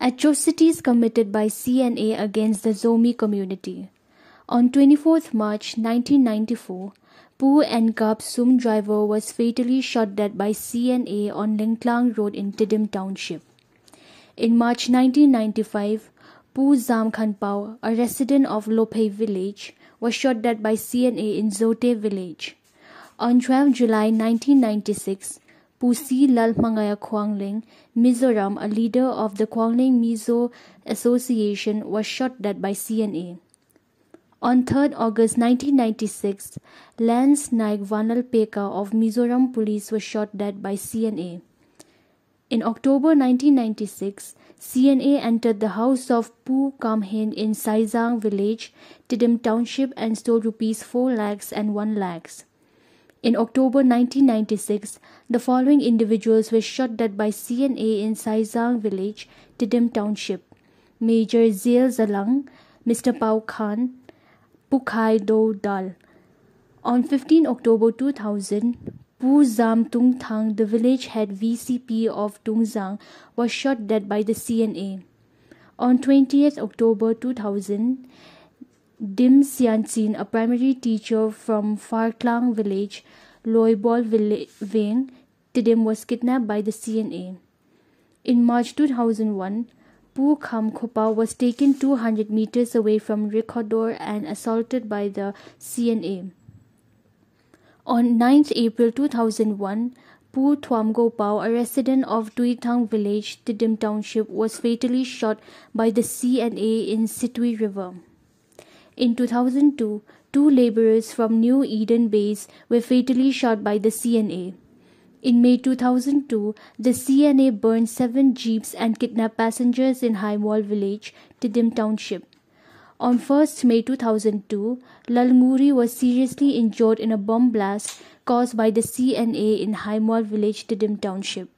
Atrocities committed by CNA against the Zomi community. On 24th March 1994, Pu Nkap Sum driver was fatally shot dead by CNA on Lengklang Road in Tidim Township. In March 1995, Pu Zam Khanpao, a resident of Lopei village, was shot dead by CNA in Zote village. On 12 July 1996, Pusi Lal Mangaya Kwangling, Mizoram, a leader of the Kwangling Mizo Association, was shot dead by CNA. On 3 August 1996, Lance Naik Vanal Peka of Mizoram Police was shot dead by CNA. In October 1996, CNA entered the house of Pu Kamhin in Saizang village, Tidim township and stole rupees 4 lakhs and 1 lakhs. In October 1996, the following individuals were shot dead by CNA in Saizang village, Tidim township. Major Zil Zalang, Mr. Pau Khan, Pukhai Do Dal. On 15 October 2000, Pu Zam Tung Thang, the village head VCP of Tung Tungzang, was shot dead by the CNA. On 20th October 2000, Dim Siansin, a primary teacher from Farklang village, Loibol Veng, Tidim was kidnapped by the CNA. In March 2001, Pu Kham Khopa was taken 200 meters away from Rikhodor and assaulted by the CNA. On 9th April 2001, Pu Thuam Gopao, a resident of Tuitang village, Tidim Township, was fatally shot by the CNA in Situi River. In 2002, two laborers from New Eden Base were fatally shot by the CNA. In May 2002, the CNA burned seven jeeps and kidnapped passengers in High Mall village, Tidim Township. On 1st May 2002, Lalnguri was seriously injured in a bomb blast caused by the CNA in High Mall village, Tidim Township.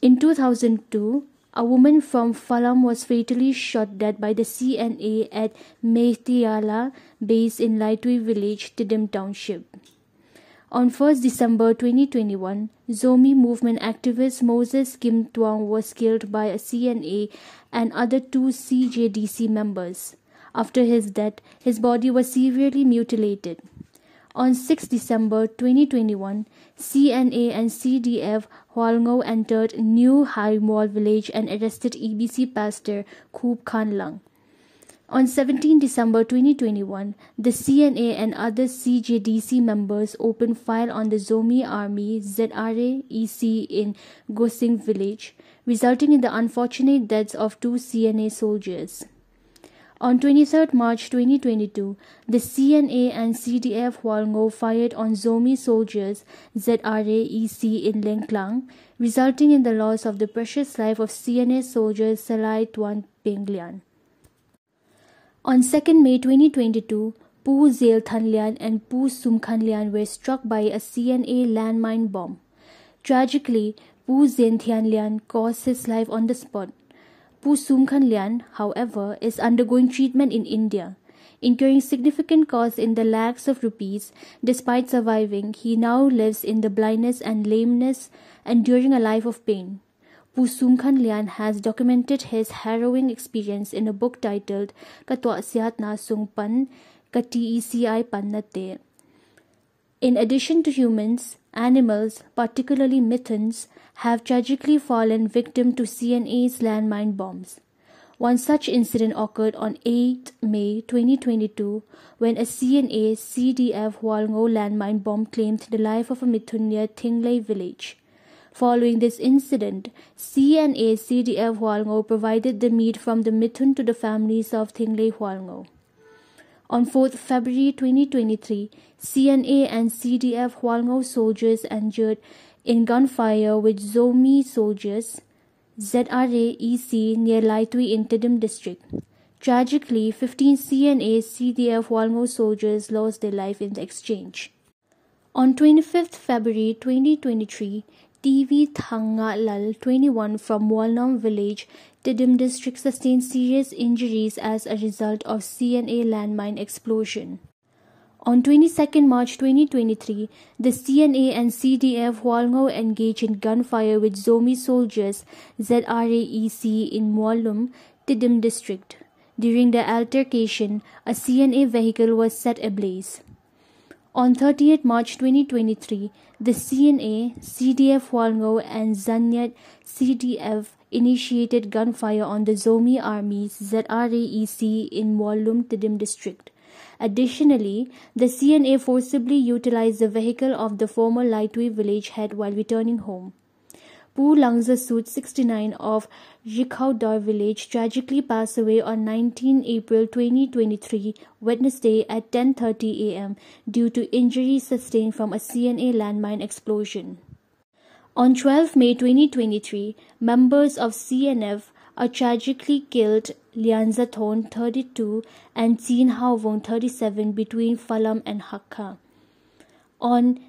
In 2002, a woman from Phalam was fatally shot dead by the CNA at Mehtiala base in Laitui village, Tidim Township. On 1st December 2021, Zomi movement activist Moses Kim Tuang was killed by a CNA and other two CJDC members. After his death, his body was severely mutilated. On 6 December 2021, CNA and CDF Hualngo entered New Mall village and arrested EBC pastor Khub Khan Lang. On 17 December 2021, the CNA and other CJDC members opened fire on the Zomi Army ZRA EC in Gosing village, resulting in the unfortunate deaths of two CNA soldiers. On 23 March 2022, the CNA and CDF Hualngo fired on Zomi soldiers ZRA EC in Lengklang, resulting in the loss of the precious life of CNA soldier Salai Tuan Penglian. On 2nd May 2022, Pu Zel Thanlian and Pu Sum Khanlian were struck by a CNA landmine bomb. Tragically, Pu Zen Thianlian caused his life on the spot. Pu Sum Khanlian, however, is undergoing treatment in India. Incurring significant costs in the lakhs of rupees, despite surviving, he now lives in the blindness and lameness, enduring a life of pain. Pu Sum Khanlian has documented his harrowing experience in a book titled Katwa Siat Na Sungpan Kati ECI Pannate. In addition to humans, animals, particularly mithuns, have tragically fallen victim to CNA's landmine bombs. One such incident occurred on 8 May 2022 when a CNA CDF Hualngo landmine bomb claimed the life of a Mithun near Thingley village. Following this incident, CNA CDF Hualngo provided the meat from the Mithun to the families of Thingley Hualngo. On 4th February 2023, CNA and CDF Hualngo soldiers injured in gunfire with Zomi soldiers, ZRAEC near Laitui in Tidim district. Tragically, 15 CNA CDF Hualngo soldiers lost their life in the exchange. On 25th February 2023, TV Thanga Lal, 21, from Walnam village, Tidim district sustained serious injuries as a result of CNA landmine explosion. On 22 March 2023, the CNA and CDF Hualngo engaged in gunfire with Zomi soldiers ZRAEC in Mualum, Tidim district. During the altercation, a CNA vehicle was set ablaze. On 30th March 2023, the CNA, CDF Hualngo and Zanyat CDF initiated gunfire on the Zomi Army's ZRAEC in Mualum Tidim district. Additionally, the CNA forcibly utilized the vehicle of the former Laitui village head while returning home. Pu Langza Sud 69 of Rikhaudar village tragically passed away on 19 April 2023 Wednesday at 10:30 am due to injuries sustained from a CNA landmine explosion. On 12 May 2023, members of CNF are tragically killed Lianzathon 32 and Tin Haovong 37 between Falam and Hakha. On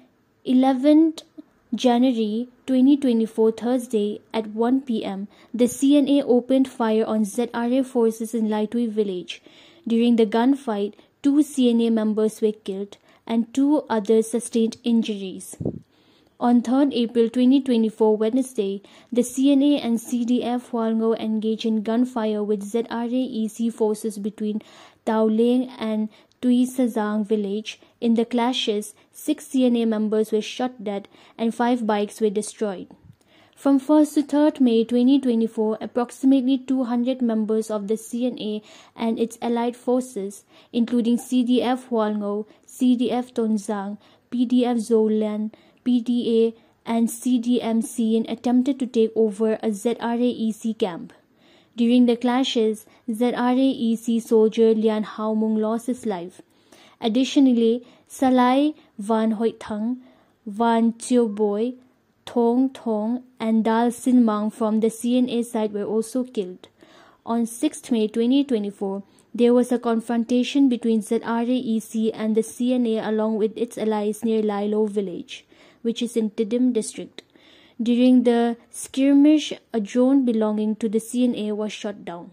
11th January 2024 Thursday at 1 pm, the CNA opened fire on ZRA forces in Laitui village. During the gunfight, two CNA members were killed and two others sustained injuries. On 3rd April 2024 Wednesday, the CNA and CDF Hualngo engaged in gunfire with ZRA-EC forces between Taoleng and Tui Tuisazang village. In the clashes, six CNA members were shot dead and five bikes were destroyed. From 1st to 3rd May 2024, approximately 200 members of the CNA and its allied forces, including CDF Hualngo, CDF Tonzang, PDF Zolan, PDA and CDMC in attempted to take over a ZRAEC camp. During the clashes, ZRAEC soldier Lian Hao Haomung lost his life. Additionally, Salai Van Hoithang, Van Chiu Boy, Thong Thong, and Dal Sinmang from the CNA side were also killed. On 6 May 2024, there was a confrontation between ZRAEC and the CNA along with its allies near Lilo village which is in Tidim district. During the skirmish, a drone belonging to the CNA was shot down.